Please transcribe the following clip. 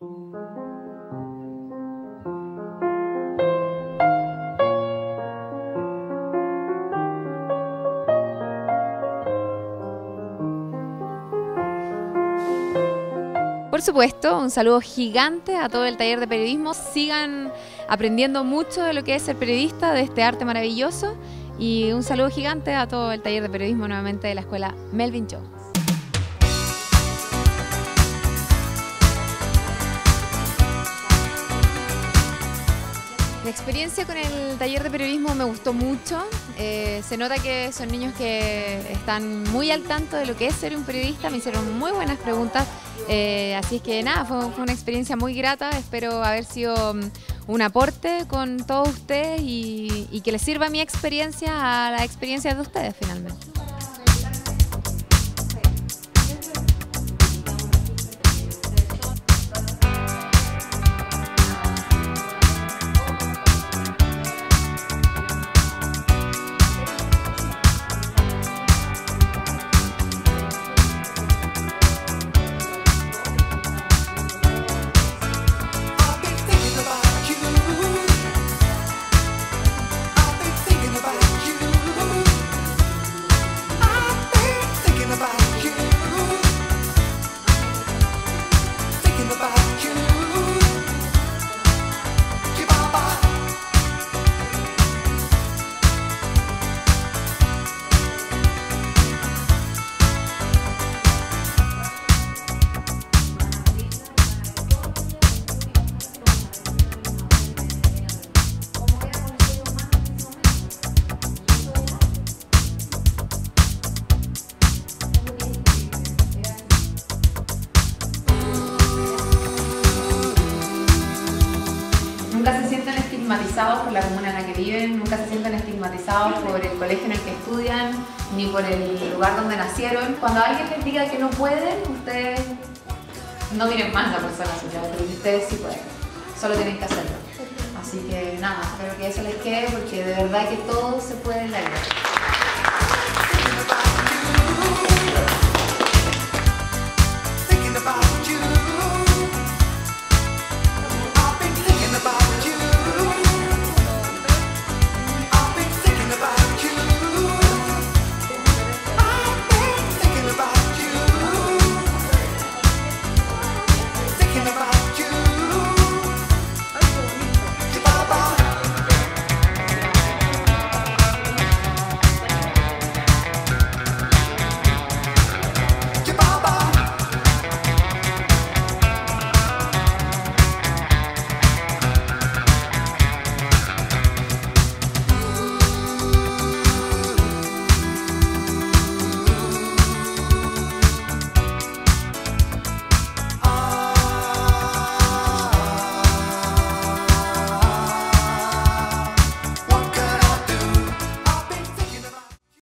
Por supuesto, un saludo gigante a todo el taller de periodismo. Sigan aprendiendo mucho de lo que es ser periodista, de este arte maravilloso. Y un saludo gigante a todo el taller de periodismo nuevamente de la escuela Melvin Jones. La experiencia con el taller de periodismo me gustó mucho. Eh, se nota que son niños que están muy al tanto de lo que es ser un periodista. Me hicieron muy buenas preguntas. Eh, así es que nada, fue, una experiencia muy grata. Espero haber sido mm, un aporte con todos ustedes y, y que les sirva mi experiencia a la experiencia de ustedes finalmente. Estigmatizados por la comuna en la que viven, nunca se sienten estigmatizados por el colegio en el que estudian, ni por el lugar donde nacieron. Cuando alguien les diga que no pueden, ustedes no miren más a la persona suya, pero ustedes sí pueden, solo tienen que hacerlo. Así que nada, espero que eso les quede porque de verdad que todo se puede en la vida.